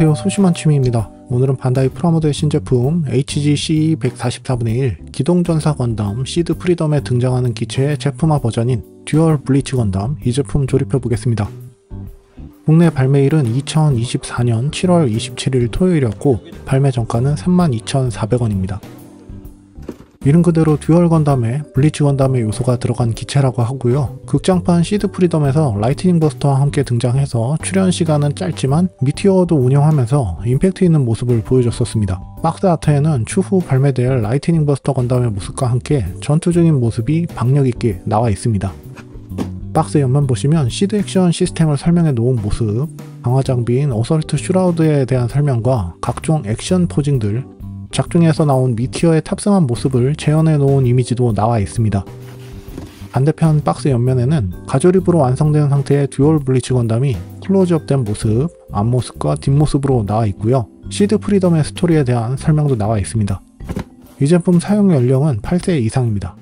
안녕하세요 소심한 취미입니다. 오늘은 반다이 프라모델의 신제품 HGCE 144분의 1 기동전사 건담 시드 프리덤에 등장하는 기체의 제품화 버전인 듀얼 블리츠 건담 이 제품 조립해 보겠습니다. 국내 발매일은 2024년 7월 27일 토요일이었고 발매 정가는 32,400원입니다. 이름 그대로 듀얼 건담에 블리츠 건담의 요소가 들어간 기체라고 하고요. 극장판 시드 프리덤에서 라이트닝 버스터와 함께 등장해서 출연 시간은 짧지만 미티어도 운영하면서 임팩트 있는 모습을 보여줬었습니다. 박스 아트에는 추후 발매될 라이트닝 버스터 건담의 모습과 함께 전투 중인 모습이 박력 있게 나와 있습니다. 박스 옆면 보시면 시드 액션 시스템을 설명해 놓은 모습, 강화 장비인 어설트 슈라우드에 대한 설명과 각종 액션 posing들, 작중에서 나온 미티어의 탑승한 모습을 재현해 놓은 이미지도 나와 있습니다. 반대편 박스 옆면에는 가조립으로 완성된 상태의 듀얼 블리츠 건담이 클로즈업된 모습, 앞모습과 뒷모습으로 나와 있고요. 시드 프리덤의 스토리에 대한 설명도 나와 있습니다. 이 제품 사용 연령은 8세 이상입니다.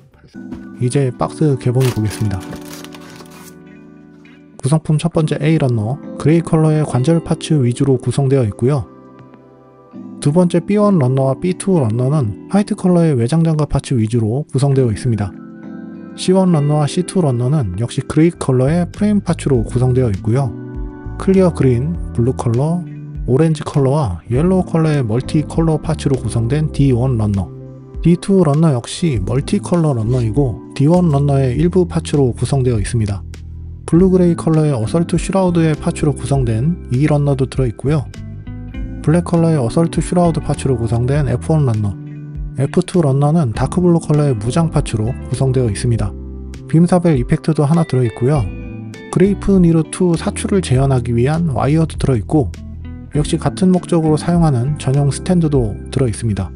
이제 박스 개봉해 보겠습니다. 구성품 첫 번째 A runner, gray 컬러의 관절 parts 위주로 구성되어 있고요. 두 번째 B1 런너와 B2 런너는 화이트 컬러의 외장 장갑 파츠 위주로 구성되어 있습니다. C1 런너와 C2 런너는 역시 그레이 컬러의 프레임 파츠로 구성되어 있고요. clear green, blue 컬러, 오렌지 컬러와 옐로우 컬러의 멀티 컬러 파츠로 구성된 D1 런너. D2 런너 역시 멀티 컬러 런너이고 D1 런너의 일부 파츠로 구성되어 있습니다. blue gray 컬러의 어설트 슈라우드의 파츠로 구성된 E 런너도 들어있고요. black 컬러의 어설트 슈라우드 파츠로 구성된 F1 런너, F2 런너는 다크블루 컬러의 무장 파츠로 구성되어 있습니다. beam saber effect도 하나 들어있고요. 그레이프니르의 사출을 재현하기 위한 와이어도 들어있고 역시 같은 목적으로 사용하는 전용 스탠드도 들어있습니다.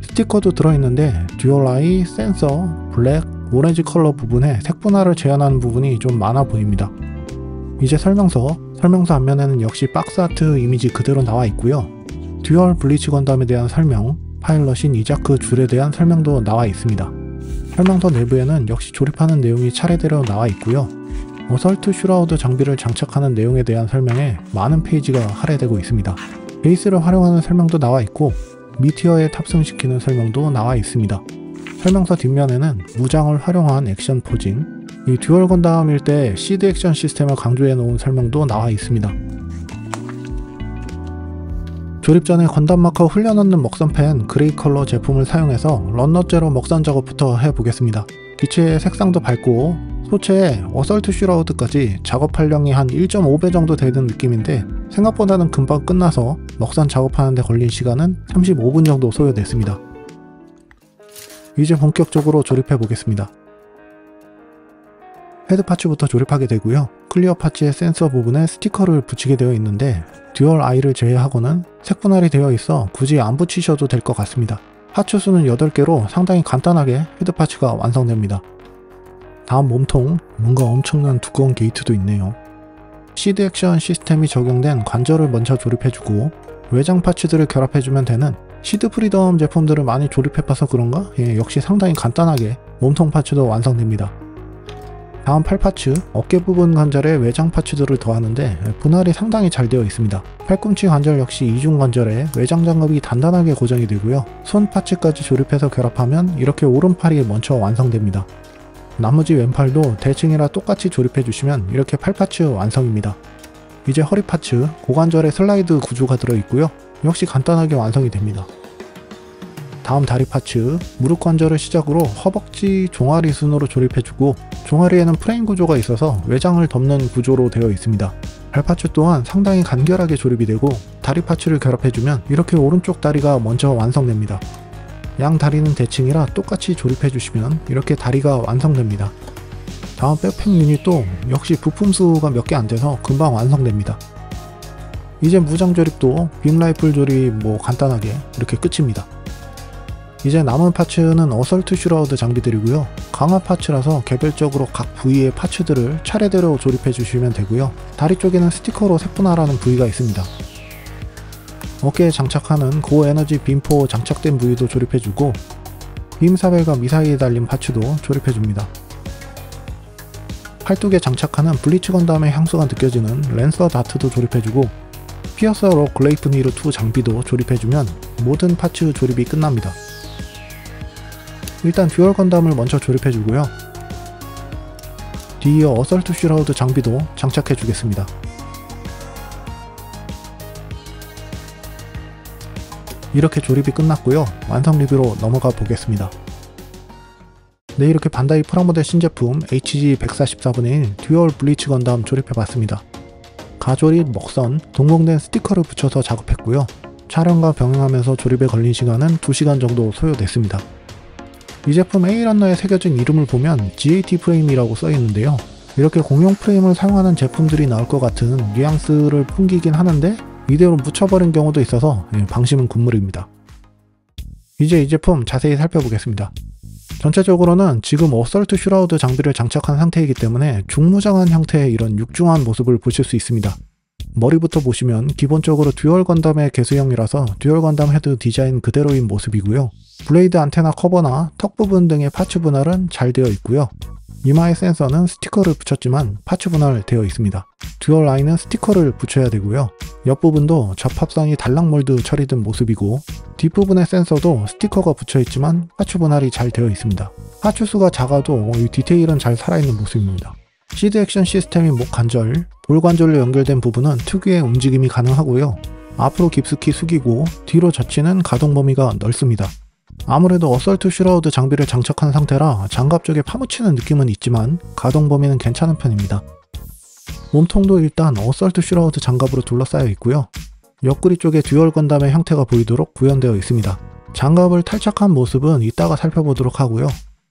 스티커도 들어있는데 dual eye, 센서, 블랙, 오렌지 컬러 부분에 색 분할을 재현하는 부분이 좀 많아 보입니다. 이제 설명서, 설명서 앞면에는 역시 box art 이미지 그대로 나와 있고요. 듀얼 블리츠 건담에 대한 설명, 파일럿인 이자크 줄에 대한 설명도 나와 있습니다. 설명서 내부에는 역시 조립하는 내용이 차례대로 나와 있고요. 어설트 슈라우드 장비를 장착하는 내용에 대한 설명에 많은 페이지가 할애되고 있습니다. 베이스를 활용하는 설명도 나와 있고 미티어에 탑승시키는 설명도 나와 있습니다. 설명서 뒷면에는 무장을 활용한 액션 posing, 이 듀얼 건담일 때 시드 액션 시스템을 강조해 놓은 설명도 나와 있습니다. 조립 전에 건담 마커 흘려넣는 먹선펜 그레이 컬러 제품을 사용해서 runner째로 먹선 작업부터 해보겠습니다. 기체의 색상도 밝고 소체에 어설트 슈라우드까지 작업할 양이 한 1.5배 정도 되는 느낌인데 생각보다는 금방 끝나서 먹선 작업하는데 걸린 시간은 35분 정도 소요됐습니다. 이제 본격적으로 조립해 보겠습니다. 헤드 parts부터 조립하게 되고요. 클리어 파츠의 센서 부분에 스티커를 붙이게 되어 있는데 dual eye를 제외하고는 색분할이 되어 있어 굳이 안 붙이셔도 될 것 같습니다. parts 수는 8개로 상당히 간단하게 헤드 parts가 완성됩니다. 다음 몸통, 뭔가 엄청난 두꺼운 게이트도 있네요. 시드 액션 시스템이 적용된 관절을 먼저 조립해주고 외장 parts들을 결합해주면 되는 시드 프리덤 제품들을 많이 조립해봐서 그런가? 예, 역시 상당히 간단하게 몸통 parts도 완성됩니다. 다음 팔 parts, 어깨 부분 관절에 외장 parts들을 더하는데 분할이 상당히 잘 되어 있습니다. 팔꿈치 관절 역시 이중 관절에 외장 장갑이 단단하게 고정이 되고요. 손 parts까지 조립해서 결합하면 이렇게 오른팔이 먼저 완성됩니다. 나머지 왼팔도 대칭이라 똑같이 조립해 주시면 이렇게 팔 parts 완성입니다. 이제 허리 parts, 고관절에 슬라이드 구조가 들어있고요. 역시 간단하게 완성이 됩니다. 다음 다리 parts, 무릎 관절을 시작으로 허벅지 종아리 순으로 조립해주고 종아리에는 프레임 구조가 있어서 외장을 덮는 구조로 되어 있습니다. 발 parts 또한 상당히 간결하게 조립이 되고 다리 parts를 결합해주면 이렇게 오른쪽 다리가 먼저 완성됩니다. 양 다리는 대칭이라 똑같이 조립해주시면 이렇게 다리가 완성됩니다. 다음 백팩 유닛도 역시 부품 수가 몇 개 안 돼서 금방 완성됩니다. 이제 무장 조립도 빔 라이플 조립 뭐 간단하게 이렇게 끝입니다. 이제 남은 parts는 어설트 슈라우드 장비들이고요. 강화 parts라서 개별적으로 각 부위의 parts들을 차례대로 조립해 주시면 되고요. 다리 쪽에는 스티커로 색분할하는 부위가 있습니다. 어깨에 장착하는 고에너지 빔포 장착된 부위도 조립해주고 빔사벨과 미사일에 달린 parts도 조립해줍니다. 팔뚝에 장착하는 블리츠 건담의 향수가 느껴지는 랜서 다트도 조립해주고 피어서 록 글레이프니르 2 장비도 조립해주면 모든 parts 조립이 끝납니다. 일단 듀얼 건담을 먼저 조립해주고요. 뒤이어 어설트 슈라우드 장비도 장착해주겠습니다. 이렇게 조립이 끝났고요. 완성 리뷰로 넘어가 보겠습니다. 네 이렇게 반다이 프라모델 신제품 HG144분의 1 듀얼 블리츠 건담 조립해봤습니다. 가조립, 먹선, 동봉된 스티커를 붙여서 작업했고요. 촬영과 병행하면서 조립에 걸린 시간은 2시간 정도 소요됐습니다. 이 제품 A런너에 새겨진 이름을 보면 GAT 프레임이라고 써있는데요. 이렇게 공용 프레임을 사용하는 제품들이 나올 것 같은 뉘앙스를 풍기긴 하는데 이대로 묻혀버린 경우도 있어서 예, 방심은 금물입니다. 이제 이 제품 자세히 살펴보겠습니다. 전체적으로는 지금 어설트 슈라우드 장비를 장착한 상태이기 때문에 중무장한 형태의 이런 육중한 모습을 보실 수 있습니다. 머리부터 보시면 기본적으로 듀얼 건담의 개수형이라서 듀얼 건담 헤드 디자인 그대로인 모습이고요. 블레이드 안테나 커버나 턱 부분 등의 parts 분할은 잘 되어 있고요. 이마의 센서는 스티커를 붙였지만 parts 분할되어 있습니다. dual eye는 스티커를 붙여야 되고요. 옆부분도 접합선이 달랑 몰드 처리된 모습이고 뒷부분의 센서도 스티커가 붙여있지만 parts 분할이 잘 되어 있습니다. parts 수가 작아도 이 디테일은 잘 살아있는 모습입니다. 시드 액션 시스템인 목 관절, 볼 관절로 연결된 부분은 특유의 움직임이 가능하고요. 앞으로 깊숙이 숙이고 뒤로 젖히는 가동 범위가 넓습니다. 아무래도 어설트 슈라우드 장비를 장착한 상태라 장갑 쪽에 파묻히는 느낌은 있지만 가동 범위는 괜찮은 편입니다. 몸통도 일단 어설트 슈라우드 장갑으로 둘러싸여 있고요. 옆구리 쪽에 듀얼 건담의 형태가 보이도록 구현되어 있습니다. 장갑을 탈착한 모습은 이따가 살펴보도록 하고요.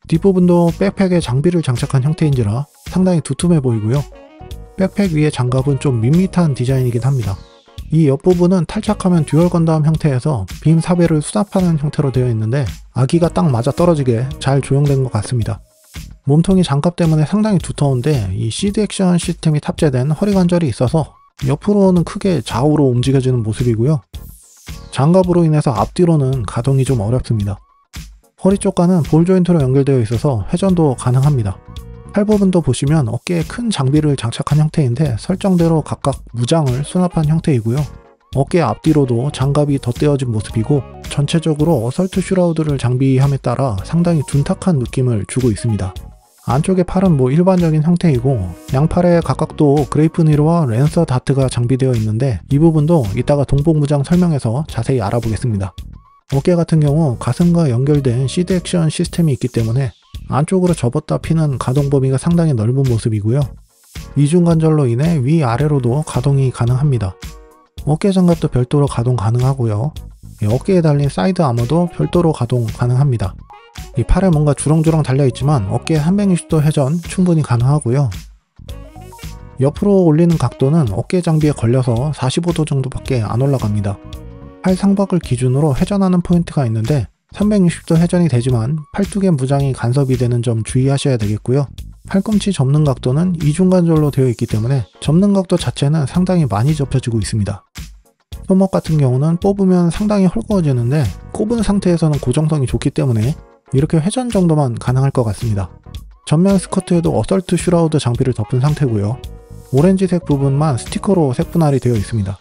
뒷부분도 백팩에 장비를 장착한 형태인지라 상당히 두툼해 보이고요. 백팩 위에 장갑은 좀 밋밋한 디자인이긴 합니다. 이 옆부분은 탈착하면 듀얼 건담 형태에서 빔 사벨을 수납하는 형태로 되어 있는데 아귀가 딱 맞아 떨어지게 잘 조형된 것 같습니다. 몸통이 장갑 때문에 상당히 두터운데 이 시드 액션 시스템이 탑재된 허리 관절이 있어서 옆으로는 크게 좌우로 움직여지는 모습이고요. 장갑으로 인해서 앞뒤로는 가동이 좀 어렵습니다. 허리 쪽과는 볼 조인트로 연결되어 있어서 회전도 가능합니다. 팔 부분도 보시면 어깨에 큰 장비를 장착한 형태인데 설정대로 각각 무장을 수납한 형태이고요. 어깨 앞뒤로도 장갑이 덧대어진 모습이고 전체적으로 어설트 슈라우드를 장비함에 따라 상당히 둔탁한 느낌을 주고 있습니다. 안쪽의 팔은 뭐 일반적인 형태이고 양팔의 각각도 그레이프니르와 랜서 다트가 장비되어 있는데 이 부분도 이따가 동봉무장 설명에서 자세히 알아보겠습니다. 어깨 같은 경우 가슴과 연결된 시드 action system이 있기 때문에 안쪽으로 접었다 피는 가동 범위가 상당히 넓은 모습이고요. 이중 관절로 인해 위아래로도 가동이 가능합니다. 어깨 장갑도 별도로 가동 가능하고요. 어깨에 달린 side armor도 별도로 가동 가능합니다. 이 팔에 뭔가 주렁주렁 달려있지만 어깨에 360도 회전 충분히 가능하고요. 옆으로 올리는 각도는 어깨 장비에 걸려서 45도 정도밖에 안 올라갑니다. 팔 상박을 기준으로 회전하는 포인트가 있는데 360도 회전이 되지만 팔뚝의 무장이 간섭이 되는 점 주의하셔야 되겠고요. 팔꿈치 접는 각도는 이중관절로 되어 있기 때문에 접는 각도 자체는 상당히 많이 접혀지고 있습니다. 손목 같은 경우는 뽑으면 상당히 헐거워지는데 꼽은 상태에서는 고정성이 좋기 때문에 이렇게 회전 정도만 가능할 것 같습니다. 전면 스커트에도 어설트 슈라우드 장비를 덮은 상태고요. 오렌지색 부분만 스티커로 색분할이 되어 있습니다.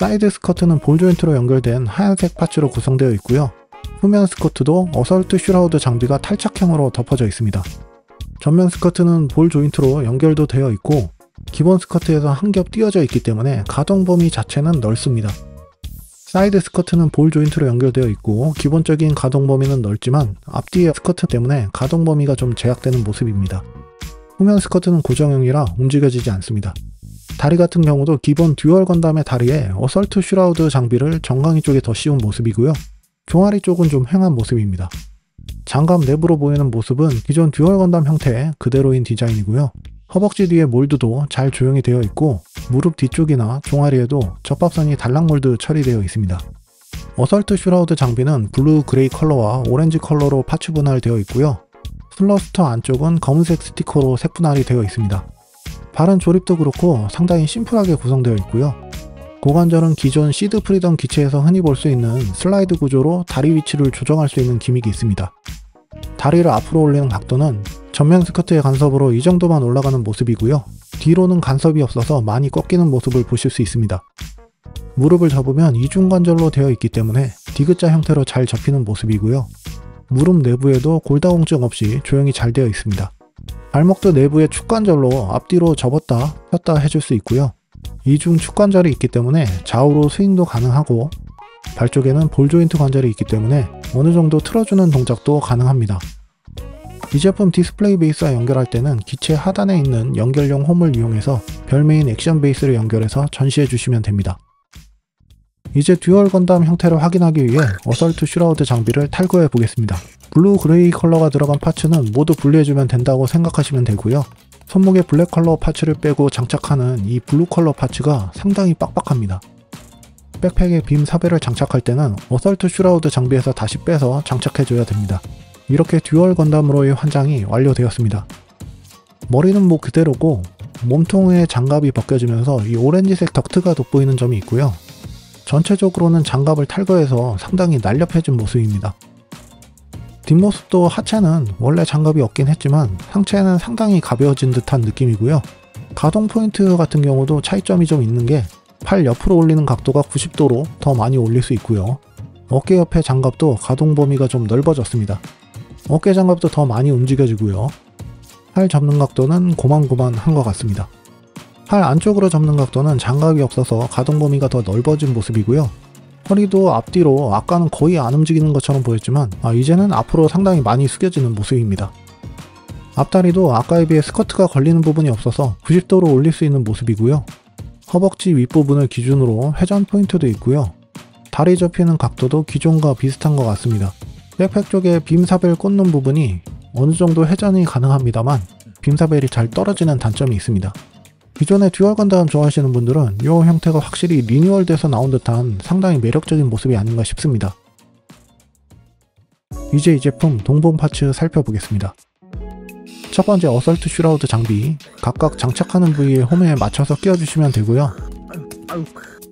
side skirt는 ball joint로 연결된 하얀색 parts로 구성되어 있고요. 후면 스커트도 어설트 슈라우드 장비가 탈착형으로 덮어져 있습니다. 전면 스커트는 ball joint로 연결도 되어 있고 기본 스커트에서 한 겹 띄어져 있기 때문에 가동 범위 자체는 넓습니다. side skirt는 ball joint로 연결되어 있고 기본적인 가동 범위는 넓지만 앞뒤의 스커트 때문에 가동 범위가 좀 제약되는 모습입니다. 후면 스커트는 고정형이라 움직여지지 않습니다. 다리 같은 경우도 기본 듀얼 건담의 다리에 어설트 슈라우드 장비를 정강이 쪽에 더 씌운 모습이고요. 종아리 쪽은 좀 휑한 모습입니다. 장갑 내부로 보이는 모습은 기존 듀얼 건담 형태의 그대로인 디자인이고요. 허벅지 뒤에 mold도 잘 조형이 되어 있고 무릎 뒤쪽이나 종아리에도 접합선이 단차 mold 처리되어 있습니다. 어설트 슈라우드 장비는 블루 그레이 컬러와 오렌지 컬러로 parts 분할되어 있고요. thruster 안쪽은 검은색 스티커로 색 분할이 되어 있습니다. 발은 조립도 그렇고 상당히 심플하게 구성되어 있고요. 고관절은 기존 시드 프리덤 기체에서 흔히 볼 수 있는 슬라이드 구조로 다리 위치를 조정할 수 있는 gimmick이 있습니다. 다리를 앞으로 올리는 각도는 전면 스커트의 간섭으로 이 정도만 올라가는 모습이고요. 뒤로는 간섭이 없어서 많이 꺾이는 모습을 보실 수 있습니다. 무릎을 접으면 이중관절로 되어 있기 때문에 디귿자 형태로 잘 접히는 모습이고요. 무릎 내부에도 골다공증 없이 조용히 잘 되어 있습니다. 발목도 내부에 축관절로 앞뒤로 접었다 폈다 해줄 수 있고요. 이중 축관절이 있기 때문에 좌우로 스윙도 가능하고 발 쪽에는 볼 조인트 관절이 있기 때문에 어느 정도 틀어주는 동작도 가능합니다. 이 제품 display base와 연결할 때는 기체 하단에 있는 연결용 홈을 이용해서 별매인 action base를 연결해서 전시해 주시면 됩니다. 이제 듀얼 건담 형태를 확인하기 위해 어설트 슈라우드 장비를 탈거해 보겠습니다. 블루 그레이 컬러가 들어간 parts는 모두 분리해주면 된다고 생각하시면 되고요. 손목에 블랙 컬러 parts를 빼고 장착하는 이 블루 컬러 parts가 상당히 빡빡합니다. backpack에 beam saber를 장착할 때는 어설트 슈라우드 장비에서 다시 빼서 장착해줘야 됩니다. 이렇게 듀얼 건담으로의 환장이 완료되었습니다. 머리는 뭐 그대로고 몸통에 장갑이 벗겨지면서 이 오렌지색 덕트가 돋보이는 점이 있고요. 전체적으로는 장갑을 탈거해서 상당히 날렵해진 모습입니다. 뒷모습도 하체는 원래 장갑이 없긴 했지만 상체는 상당히 가벼워진 듯한 느낌이고요. 가동 포인트 같은 경우도 차이점이 좀 있는 게 팔 옆으로 올리는 각도가 90도로 더 많이 올릴 수 있고요. 어깨 옆에 장갑도 가동 범위가 좀 넓어졌습니다. 어깨 장갑도 더 많이 움직여지고요. 팔 접는 각도는 고만고만한 것 같습니다. 팔 안쪽으로 접는 각도는 장갑이 없어서 가동 범위가 더 넓어진 모습이고요. 허리도 앞뒤로 아까는 거의 안 움직이는 것처럼 보였지만 아, 이제는 앞으로 상당히 많이 숙여지는 모습입니다. 앞다리도 아까에 비해 스커트가 걸리는 부분이 없어서 90도로 올릴 수 있는 모습이고요. 허벅지 윗부분을 기준으로 회전 포인트도 있고요. 다리 접히는 각도도 기존과 비슷한 것 같습니다. 백팩 쪽에 beam saber 꽂는 부분이 어느 정도 회전이 가능합니다만 beam saber이 잘 떨어지는 단점이 있습니다. 기존의 듀얼 건담 좋아하시는 분들은 이 형태가 확실히 리뉴얼돼서 나온 듯한 상당히 매력적인 모습이 아닌가 싶습니다. 이제 이 제품 동봉 parts 살펴보겠습니다. 첫 번째 어설트 슈라우드 장비 각각 장착하는 부위에 홈에 맞춰서 끼워주시면 되고요.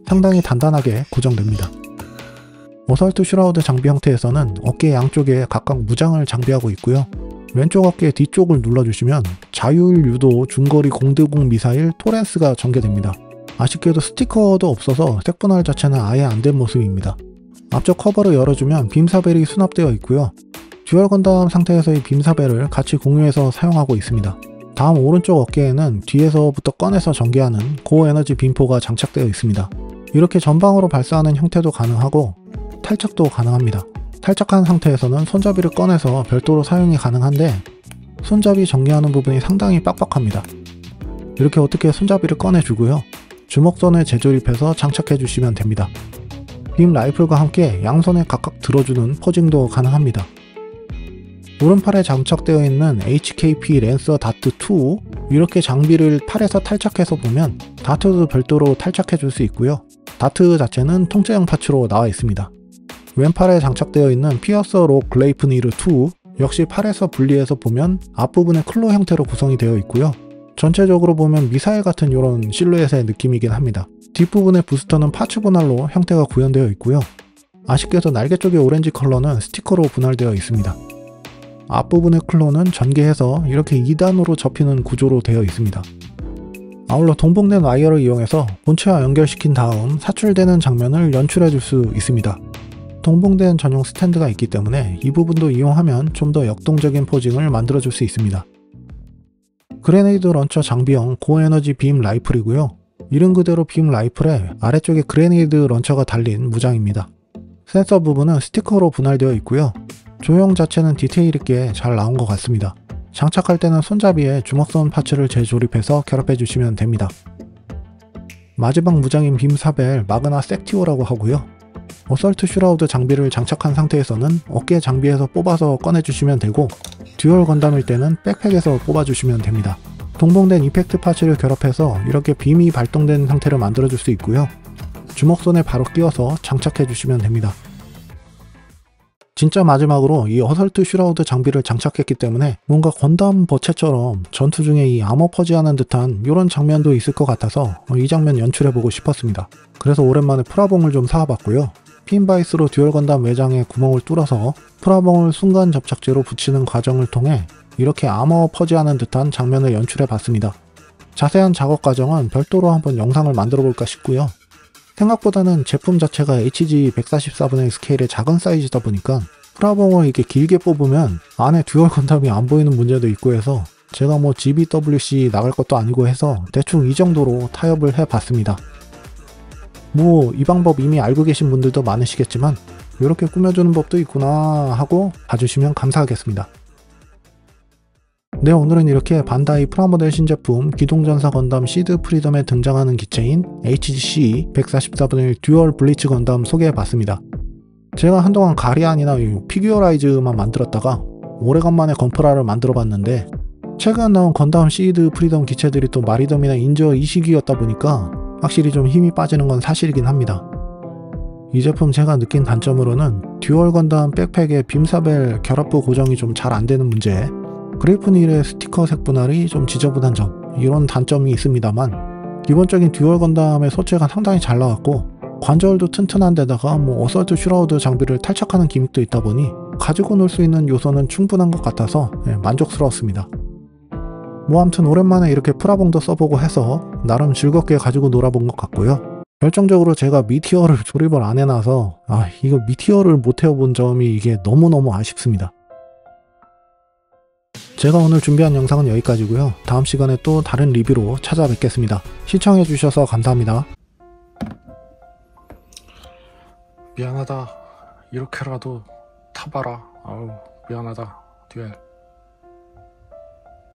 상당히 단단하게 고정됩니다. 어설트 슈라우드 장비 형태에서는 어깨 양쪽에 각각 무장을 장비하고 있고요. 왼쪽 어깨 뒤쪽을 눌러주시면 자율 유도 중거리 공대공 미사일 토렌스가 전개됩니다. 아쉽게도 스티커도 없어서 색분할 자체는 아예 안 된 모습입니다. 앞쪽 커버를 열어주면 beam saber이 수납되어 있고요. 듀얼 건담 상태에서의 beam saber을 같이 공유해서 사용하고 있습니다. 다음 오른쪽 어깨에는 뒤에서부터 꺼내서 전개하는 고에너지 beam포가 장착되어 있습니다. 이렇게 전방으로 발사하는 형태도 가능하고 탈착도 가능합니다. 탈착한 상태에서는 손잡이를 꺼내서 별도로 사용이 가능한데 손잡이 정리하는 부분이 상당히 빡빡합니다. 이렇게 어떻게 손잡이를 꺼내주고요. 주먹선에 재조립해서 장착해 주시면 됩니다. 빔 라이플과 함께 양손에 각각 들어주는 포징도 가능합니다. 오른팔에 장착되어 있는 HKP 랜서 다트 2 이렇게 장비를 팔에서 탈착해서 보면 다트도 별도로 탈착해 줄 수 있고요. 다트 자체는 통째형 파츠로 나와 있습니다. 왼팔에 장착되어 있는 피어서 록 글레이프니르 2 역시 팔에서 분리해서 보면 앞부분의 클로 형태로 구성이 되어 있고요. 전체적으로 보면 미사일 같은 이런 실루엣의 느낌이긴 합니다. 뒷부분의 부스터는 parts 분할로 형태가 구현되어 있고요. 아쉽게도 날개 쪽의 오렌지 컬러는 스티커로 분할되어 있습니다. 앞부분의 claw는 전개해서 이렇게 2단으로 접히는 구조로 되어 있습니다. 아울러 동봉된 와이어를 이용해서 본체와 연결시킨 다음 사출되는 장면을 연출해 줄 수 있습니다. 동봉된 전용 스탠드가 있기 때문에 이 부분도 이용하면 좀 더 역동적인 posing을 만들어 줄 수 있습니다. grenade launcher 장비형 고에너지 beam rifle이고요. 이름 그대로 beam rifle에 아래쪽에 grenade launcher가 달린 무장입니다. 센서 부분은 스티커로 분할되어 있고요. 조형 자체는 디테일 있게 잘 나온 것 같습니다. 장착할 때는 손잡이에 주먹손 parts를 재조립해서 결합해 주시면 됩니다. 마지막 무장인 beam saber 마그나 섹티오라고 하고요. 어설트 슈라우드 장비를 장착한 상태에서는 어깨 장비에서 뽑아서 꺼내주시면 되고 듀얼 건담일 때는 backpack에서 뽑아주시면 됩니다. 동봉된 effect parts를 결합해서 이렇게 beam이 발동된 상태를 만들어줄 수 있고요. 주먹손에 바로 끼워서 장착해 주시면 됩니다. 진짜 마지막으로 이 어설트 슈라우드 장비를 장착했기 때문에 뭔가 건담 버체처럼 전투 중에 이 아머 퍼지하는 듯한 이런 장면도 있을 것 같아서 이 장면 연출해보고 싶었습니다. 그래서 오랜만에 프라봉을 좀 사와봤고요. pin vise로 듀얼 건담 외장에 구멍을 뚫어서 프라봉을 순간 접착제로 붙이는 과정을 통해 이렇게 아머 퍼지하는 듯한 장면을 연출해 봤습니다. 자세한 작업 과정은 별도로 한번 영상을 만들어 볼까 싶고요. 생각보다는 제품 자체가 HG 144분의 스케일의 작은 사이즈다 보니까 프라봉을 이렇게 길게 뽑으면 안에 듀얼 건담이 안 보이는 문제도 있고 해서 제가 뭐 GBWC 나갈 것도 아니고 해서 대충 이 정도로 타협을 해봤습니다. 뭐 이 방법 이미 알고 계신 분들도 많으시겠지만 이렇게 꾸며주는 법도 있구나 하고 봐주시면 감사하겠습니다. 네 오늘은 이렇게 반다이 프라모델 신제품 기동전사 건담 시드 프리덤에 등장하는 기체인 HGCE 144분의 듀얼 블리츠 건담 소개해봤습니다. 제가 한동안 가리안이나 피규어라이즈만 만들었다가 오래간만에 건프라를 만들어봤는데 최근 나온 건담 시드 프리덤 기체들이 또 마리덤이나 인저 이식이었다 보니까 확실히 좀 힘이 빠지는 건 사실이긴 합니다. 이 제품 제가 느낀 단점으로는 듀얼 건담 백팩의 빔사벨 결합부 고정이 좀 잘 안되는 문제 그레이프닐의 스티커 색 분할이 좀 지저분한 점 이런 단점이 있습니다만 기본적인 듀얼 건담의 소재가 상당히 잘 나왔고 관절도 튼튼한 데다가 뭐 어설트 슈라우드 장비를 탈착하는 gimmick도 있다 보니 가지고 놀 수 있는 요소는 충분한 것 같아서 네, 만족스러웠습니다. 뭐 아무튼 오랜만에 이렇게 프라봉도 써보고 해서 나름 즐겁게 가지고 놀아본 것 같고요. 결정적으로 제가 미티어를 조립을 안 해놔서 아 이거 미티어를 못 해본 점이 이게 너무너무 아쉽습니다. 제가 오늘 준비한 영상은 여기까지고요. 다음 시간에 또 다른 리뷰로 찾아뵙겠습니다. 시청해주셔서 감사합니다. 미안하다. 이렇게라도 타봐라. 아우 미안하다. 듀엘.